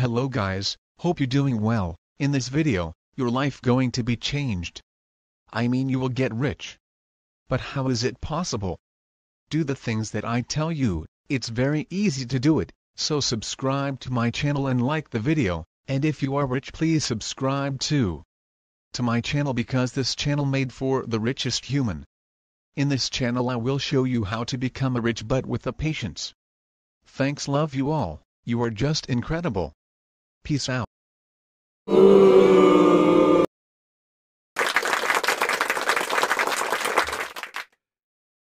Hello guys, hope you're doing well. In this video, your life going to be changed. I mean you will get rich. But how is it possible? Do the things that I tell you, it's very easy to do it, so subscribe to my channel and like the video, and if you are rich please subscribe too. To my channel because this channel made for the richest human. In this channel I will show you how to become a rich but with the patience. Thanks love you all, you are just incredible. Peace out.